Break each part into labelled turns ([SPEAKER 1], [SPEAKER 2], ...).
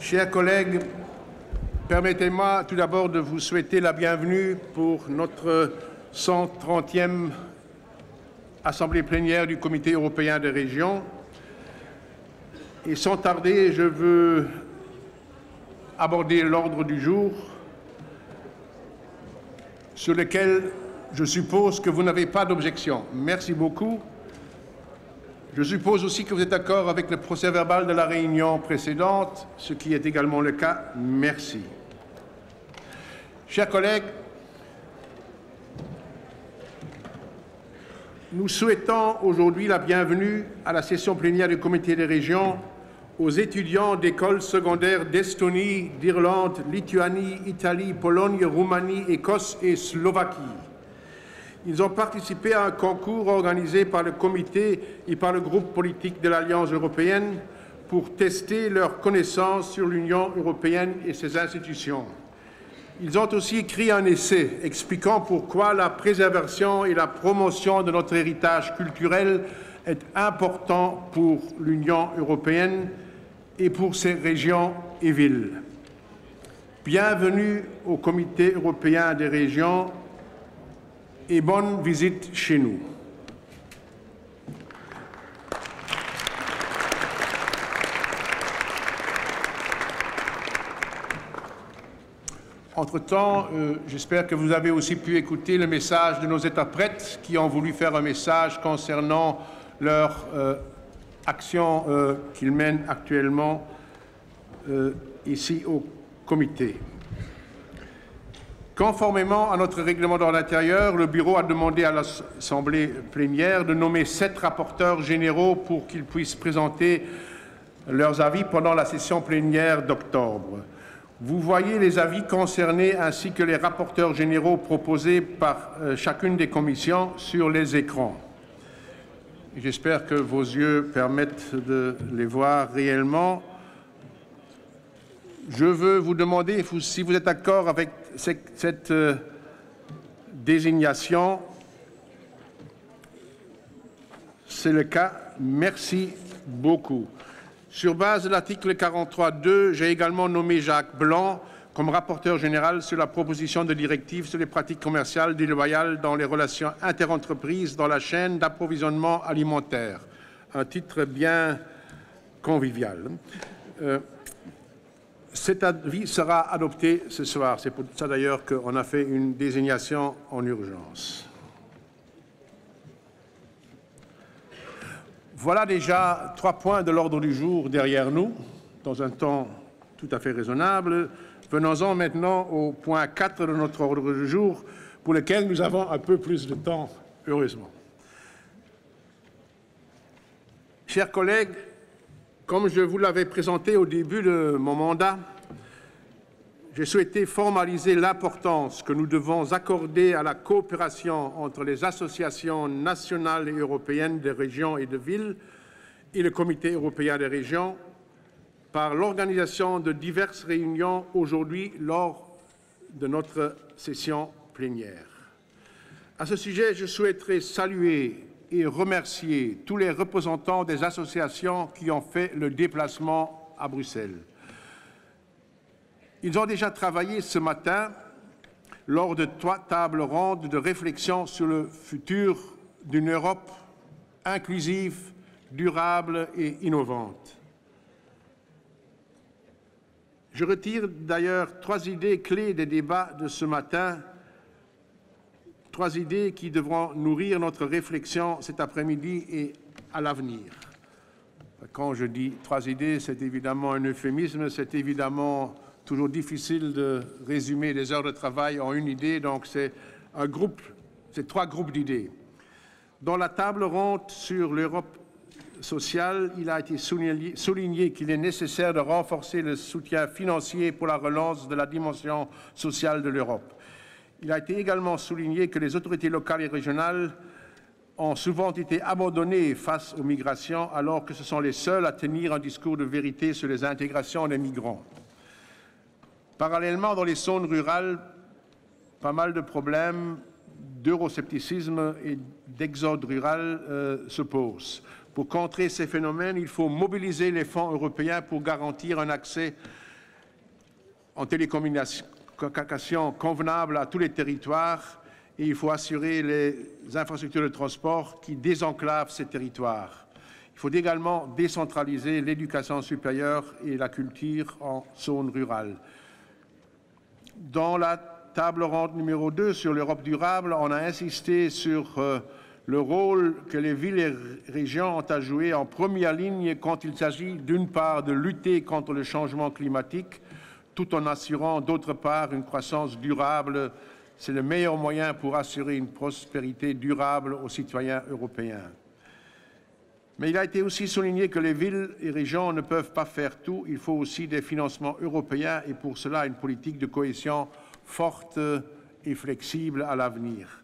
[SPEAKER 1] Chers collègues, permettez-moi tout d'abord de vous souhaiter la bienvenue pour notre 130e Assemblée plénière du Comité européen des régions. Et sans tarder, je veux aborder l'ordre du jour sur lequel je suppose que vous n'avez pas d'objection. Merci beaucoup. Je suppose aussi que vous êtes d'accord avec le procès verbal de la réunion précédente, ce qui est également le cas. Merci. Chers collègues, nous souhaitons aujourd'hui la bienvenue à la session plénière du Comité des régions aux étudiants d'écoles secondaires d'Estonie, d'Irlande, Lituanie, Italie, Pologne, Roumanie, Écosse et Slovaquie. Ils ont participé à un concours organisé par le comité et par le groupe politique de l'Alliance européenne pour tester leurs connaissances sur l'Union européenne et ses institutions. Ils ont aussi écrit un essai expliquant pourquoi la préservation et la promotion de notre héritage culturel est important pour l'Union européenne et pour ses régions et villes. Bienvenue au Comité européen des régions et bonne visite chez nous. Entre-temps, euh, j'espère que vous avez aussi pu écouter le message de nos interprètes qui ont voulu faire un message concernant leur euh, action euh, qu'ils mènent actuellement ici au comité. Conformément à notre règlement d'ordre intérieur, le Bureau a demandé à l'Assemblée plénière de nommer sept rapporteurs généraux pour qu'ils puissent présenter leurs avis pendant la session plénière d'octobre. Vous voyez les avis concernés ainsi que les rapporteurs généraux proposés par euh, chacune des commissions sur les écrans. J'espère que vos yeux permettent de les voir réellement. Je veux vous demander si vous êtes d'accord avec cette euh, désignation. C'est le cas. Merci beaucoup. Sur base de l'article 43.2, j'ai également nommé Jacques Blanc comme rapporteur général sur la proposition de directive sur les pratiques commerciales déloyales dans les relations interentreprises dans la chaîne d'approvisionnement alimentaire. Un titre bien convivial. Euh, cet avis sera adopté ce soir. C'est pour ça d'ailleurs qu'on a fait une désignation en urgence. Voilà déjà trois points de l'ordre du jour derrière nous, dans un temps tout à fait raisonnable. Venons-en maintenant au point 4 de notre ordre du jour, pour lequel nous avons un peu plus de temps, heureusement. Chers collègues, comme je vous l'avais présenté au début de mon mandat, j'ai souhaité formaliser l'importance que nous devons accorder à la coopération entre les associations nationales et européennes des régions et de villes et le Comité européen des régions par l'organisation de diverses réunions aujourd'hui lors de notre session plénière. À ce sujet, je souhaiterais saluer et remercier tous les représentants des associations qui ont fait le déplacement à Bruxelles. Ils ont déjà travaillé ce matin lors de trois tables rondes de réflexion sur le futur d'une Europe inclusive, durable et innovante. Je retire d'ailleurs trois idées clés des débats de ce matin trois idées qui devront nourrir notre réflexion cet après-midi et à l'avenir. Quand je dis trois idées, c'est évidemment un euphémisme, c'est évidemment toujours difficile de résumer les heures de travail en une idée, donc c'est un groupe, c'est trois groupes d'idées. Dans la table ronde sur l'Europe sociale, il a été souligné qu'il est nécessaire de renforcer le soutien financier pour la relance de la dimension sociale de l'Europe. Il a été également souligné que les autorités locales et régionales ont souvent été abandonnées face aux migrations, alors que ce sont les seuls à tenir un discours de vérité sur les intégrations des migrants. Parallèlement, dans les zones rurales, pas mal de problèmes d'euroscepticisme et d'exode rural euh, se posent. Pour contrer ces phénomènes, il faut mobiliser les fonds européens pour garantir un accès en convenable à tous les territoires et il faut assurer les infrastructures de transport qui désenclavent ces territoires. Il faut également décentraliser l'éducation supérieure et la culture en zone rurale. Dans la table ronde numéro 2 sur l'Europe durable, on a insisté sur euh, le rôle que les villes et régions ont à jouer en première ligne quand il s'agit d'une part de lutter contre le changement climatique, tout en assurant d'autre part une croissance durable. C'est le meilleur moyen pour assurer une prospérité durable aux citoyens européens. Mais il a été aussi souligné que les villes et régions ne peuvent pas faire tout. Il faut aussi des financements européens et pour cela une politique de cohésion forte et flexible à l'avenir.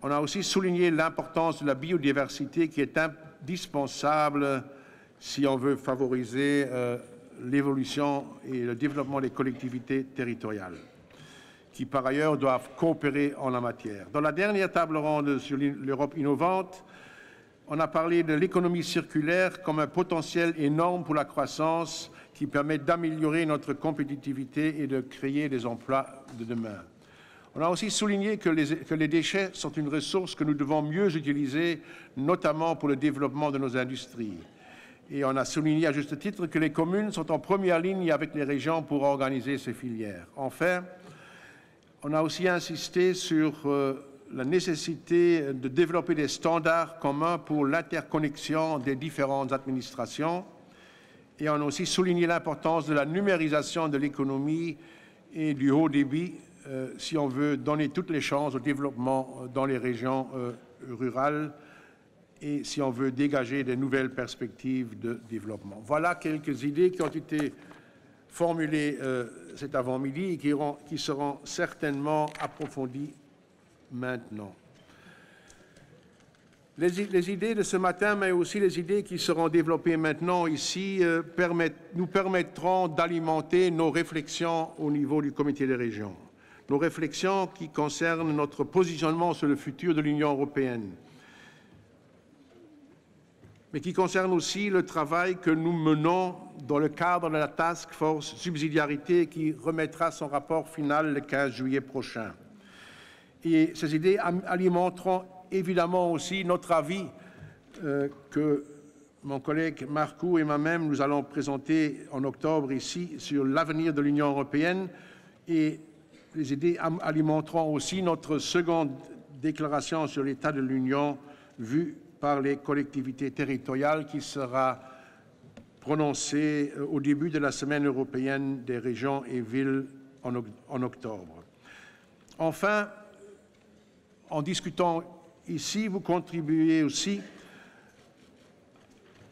[SPEAKER 1] On a aussi souligné l'importance de la biodiversité qui est indispensable si on veut favoriser euh, l'évolution et le développement des collectivités territoriales, qui par ailleurs doivent coopérer en la matière. Dans la dernière table ronde sur l'Europe innovante, on a parlé de l'économie circulaire comme un potentiel énorme pour la croissance qui permet d'améliorer notre compétitivité et de créer des emplois de demain. On a aussi souligné que les, que les, déchets sont une ressource que nous devons mieux utiliser, notamment pour le développement de nos industries. Et on a souligné à juste titre que les communes sont en première ligne avec les régions pour organiser ces filières. Enfin, on a aussi insisté sur euh, la nécessité de développer des standards communs pour l'interconnexion des différentes administrations et on a aussi souligné l'importance de la numérisation de l'économie et du haut débit euh, si on veut donner toutes les chances au développement euh, dans les régions rurales et si on veut dégager de nouvelles perspectives de développement. Voilà quelques idées qui ont été formulées cet avant-midi et qui seront certainement approfondies maintenant. Les, idées de ce matin, mais aussi les idées qui seront développées maintenant ici, euh, nous permettront d'alimenter nos réflexions au niveau du comité des régions. Nos réflexions qui concernent notre positionnement sur le futur de l'Union européenne, mais qui concernent aussi le travail que nous menons dans le cadre de la Task Force Subsidiarité qui remettra son rapport final le 15 juillet prochain. Et ces idées alimenteront évidemment aussi notre avis euh, que mon collègue Marcou et moi-même, nous allons présenter en octobre ici sur l'avenir de l'Union européenne et les idées alimenteront aussi notre seconde déclaration sur l'état de l'Union vue par les collectivités territoriales qui sera prononcée euh, au début de la semaine européenne des régions et villes en octobre. Enfin, en discutant ici, vous contribuez aussi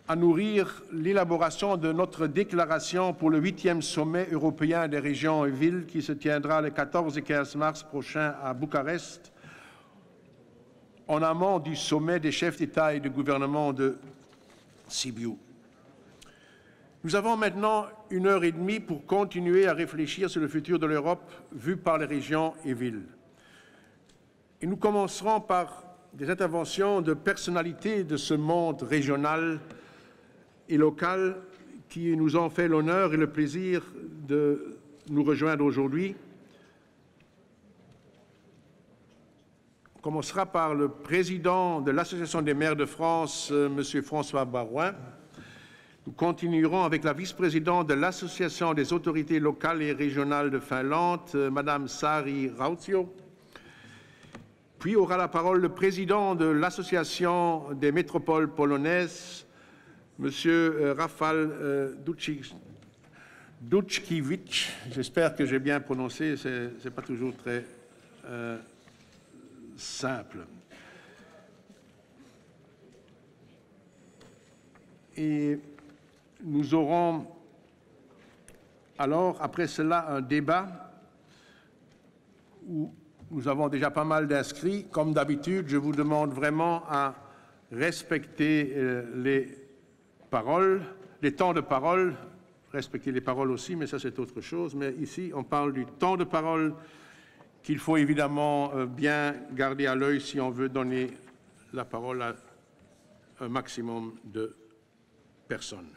[SPEAKER 1] à nourrir l'élaboration de notre déclaration pour le huitième sommet européen des régions et villes qui se tiendra le 14 et 15 mars prochain à Bucarest, en amont du sommet des chefs d'État et de gouvernement de Sibiu. Nous avons maintenant une heure et demie pour continuer à réfléchir sur le futur de l'Europe vu par les régions et villes. Et nous commencerons par des interventions de personnalités de ce monde régional et local qui nous ont fait l'honneur et le plaisir de nous rejoindre aujourd'hui. Commencera par le président de l'Association des maires de France, euh, M. François Barouin. Nous continuerons avec la vice-présidente de l'Association des autorités locales et régionales de Finlande, euh, Mme Sari Rautio. Puis aura la parole le président de l'Association des métropoles polonaises, M. Euh, Rafal Duczkiewicz. J'espère que j'ai bien prononcé, ce n'est pas toujours très simple. Et nous aurons alors, après cela, un débat où nous avons déjà pas mal d'inscrits. Comme d'habitude, je vous demande vraiment à respecter euh, les paroles, les temps de parole, respecter les paroles aussi, mais ça c'est autre chose. Mais ici, on parle du temps de parole qu'il faut évidemment euh, bien garder à l'œil si on veut donner la parole à un maximum de personnes.